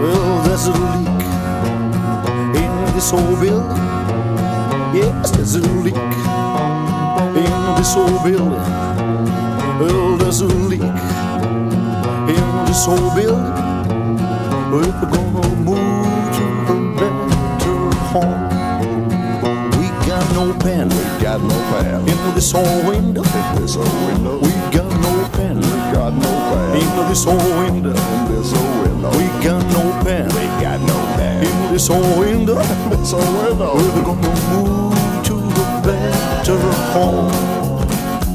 Well, there's a leak in this old building. Yes, there's a leak in this old building. Well, there's a leak in this old building. We're gonna move to a better home. We got no pen We got no pen in this old window. in this old window. We in this old window. in this old window. We got no pen We got no pen in this old window. in this old window. We're gonna move to a better home.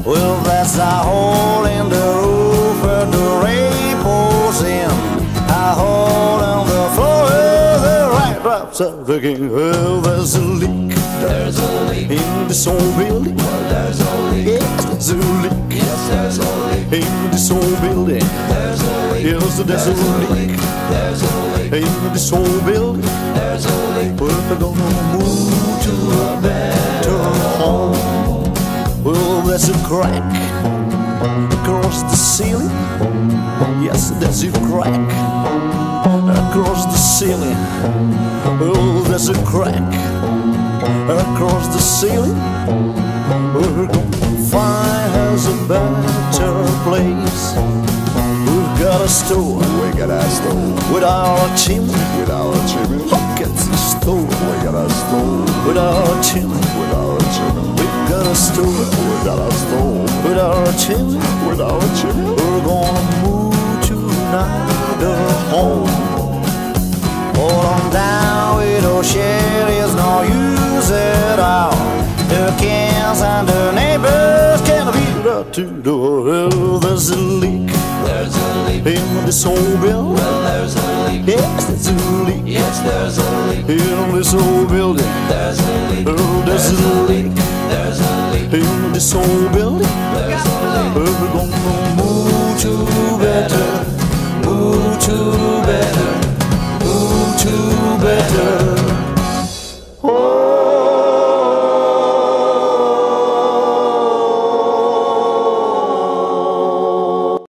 Well, that's a hole in the roof where the rain pours in. A hole in the floor where the rain drops out again. Well, there's a leak. There's a leak. In this old building. There's Yes, there's a leak. There's a leak. In this old building. There's a leak. We're gonna move to a better home. Well, there's a crack across the ceiling. Yes, there's a crack across the ceiling. Oh, there's a crack across the ceiling. We're gonna find us a better place. Got a store We got a stove without a chimney. without a chimney. Pockets a store We got a stove without a chimney. without a chimney. We've got a store We got a stove without a chimney. without a chimney. We're gonna move to another home. Hold on down, widow shed is no use at all. The kids and the neighbors can beat up to the well, there's a leak this old building. Well, there's a leak. Yes, there's a leak Yes, there's a leak. in this old building. There's a leak. Oh, there's a leak There's a leak. in this old building. There's a leak. Oh, we're gonna move to better, move to better, move to better.